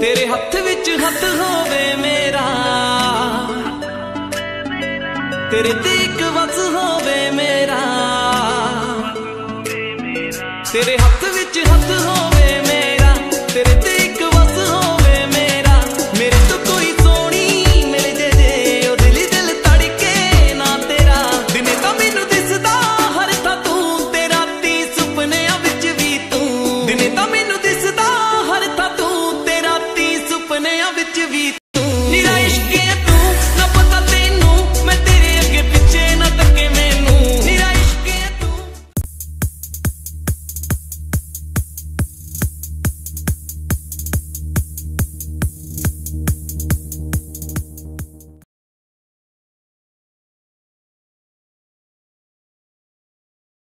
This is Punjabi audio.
ਤੇਰੇ ਹੱਥ ਵਿੱਚ ਹੱਥ ਹੋਵੇ ਮੇਰਾ। ਤੇਰੇ ਤੇ ਇੱਕ ਵਸ ਹੋਵੇ ਮੇਰਾ। ਤੇਰੇ ਹੱਥ ਵਿੱਚ ਹੱਥ ਹੋਵੇ